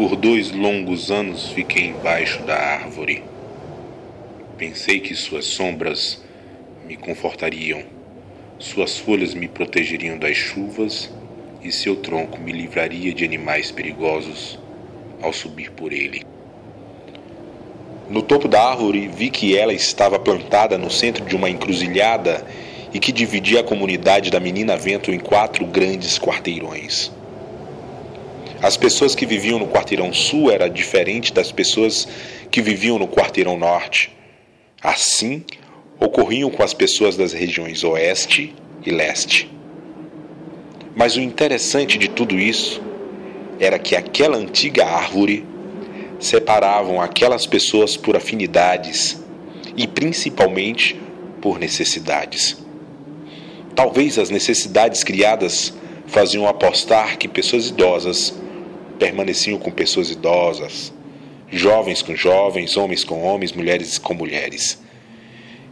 Por dois longos anos fiquei embaixo da árvore. Pensei que suas sombras me confortariam, suas folhas me protegeriam das chuvas e seu tronco me livraria de animais perigosos ao subir por ele. No topo da árvore vi que ela estava plantada no centro de uma encruzilhada e que dividia a comunidade da Menina Vento em quatro grandes quarteirões. As pessoas que viviam no quarteirão sul eram diferentes das pessoas que viviam no quarteirão norte. Assim, ocorriam com as pessoas das regiões oeste e leste. Mas o interessante de tudo isso era que aquela antiga árvore separavam aquelas pessoas por afinidades e principalmente por necessidades. Talvez as necessidades criadas faziam apostar que pessoas idosas permaneciam com pessoas idosas, jovens com jovens, homens com homens, mulheres com mulheres.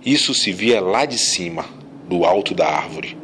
Isso se via lá de cima, do alto da árvore.